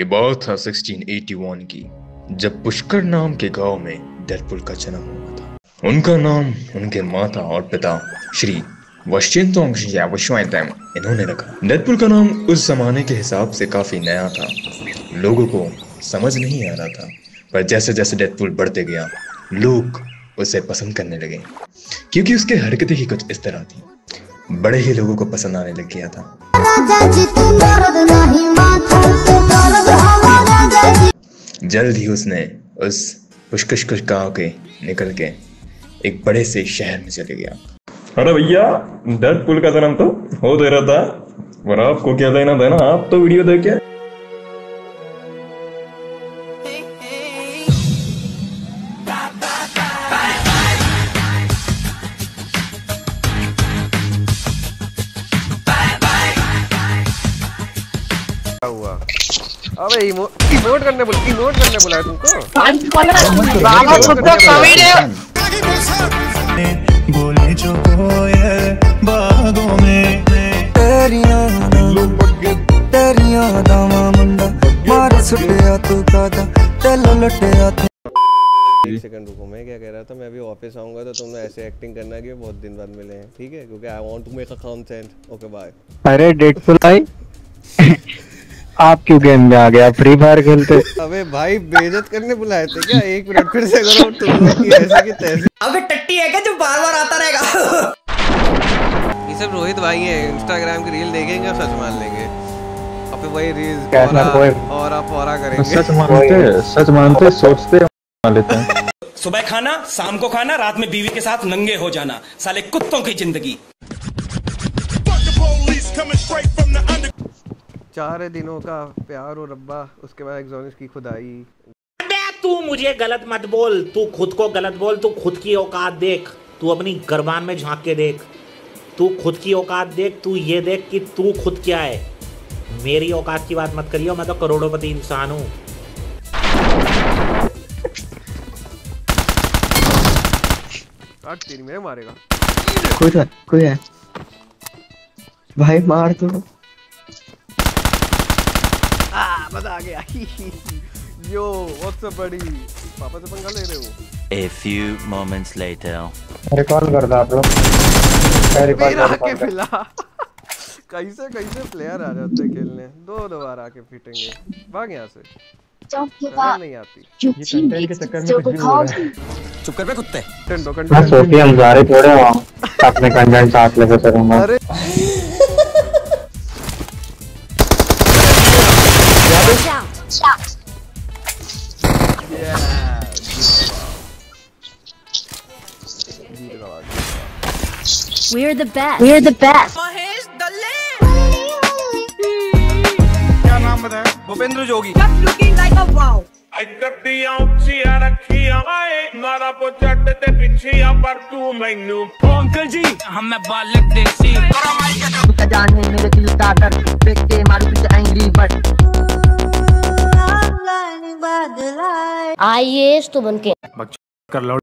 ये बात था 1681 की, जब पुष्कर नाम के गाँव में डेडपुल का जन्म हुआ था। उनका नाम, उनके माता और पिता श्री इन्होंने रखा। डेडपुल का नाम उस जमाने के हिसाब से काफ़ी नया था। लोगों को समझ नहीं आ रहा था, पर जैसे जैसे डेडपुल बढ़ते गया, लोग उसे पसंद करने लगे। क्योंकि उसके हरकतें ही कुछ इस तरह थी। बड़े ही लोगों को पसंद आने लग गया था। जल्द ही उसने उस पुष्कश गाँव के निकल के एक बड़े से शहर में चले गया। अरे भैया डेड पुल का जन्म तो हो दे रहा था। और आपको क्या देना देना? आप तो वीडियो देखे। हुआ? अबे इमो, इमोट करने बोल इमोट करने बोला है तुमको बोले जो कोयल बागों में। तेरियाँ तेरियाँ दावा मुंडा। मार सुटिया तू कादा तेल लुटिया एक सेकंड रुको मैं क्या कह रहा था मैं अभी ऑफ़िस आऊँगा तो तुमने ऐसे एक्टिंग करना कि बहुत दिन बाद मिले हैं ठीक है? क्योंकि I want to make a content okay bye अरे डेटफुल भाई आप क्यों गेम में आ गया फ्री फायर खेलते? अबे भाई बेइज्जत करने बुलाए थे क्या? एक मिनट फिर से करो तुम लोग की ऐसे की तैसे। अबे टट्टी है क्या जो बार बार आता रहेगा? ये सब रोहित भाई है इंस्टाग्राम की रील देखेंगे और सच मान लेंगे। और वही रील कैसा कोई- और आप और करेंगे। सच मानते सच मानते सोचते मान लेते हैं। सुबह खाना शाम को खाना रात में बीवी के साथ नंगे हो जाना साले कुत्तों की ज़िंदगी। चार दिनों का प्यार और रब्बा उसके बाद एक्सोनिस की खुदाई। तू मुझे गलत मत बोल। तू खुद को गलत बोल। तू खुद की औकात देख। तू अपनी गरबान में झाँक के देख। तू खुद की औकात देख। तू ये देख कि तू खुद क्या है। मेरी औकात की बात मत करियो। मैं तो करोड़ोंपति इंसान हूँ। काट तेरी में मारेगा। कोई है कोई है। भाई मार दो मज़ा आ गया। यो व्हाट्स अप बड़ी पापा से पंगा ले रहे हो? A few moments later. Recall कर दो आप लोग। रिकॉल फिर आके फिला। कैसे कैसे प्लेयर आ जाते हैं खेलने? दो दो बार आके फिटेंगे। भाग यहाँ से। चुप कर बे कुत्ते। Content content. सोफी हम जा रहे थोड़े वहाँ अपने कंटेंट साथ लेके चलूँगा। अरे We're the best. We're the best. क्या नाम बताया? भूपेंद्र जोगी। अंकल जी हम बालक देसी। आईएएस तो बनके कर लो।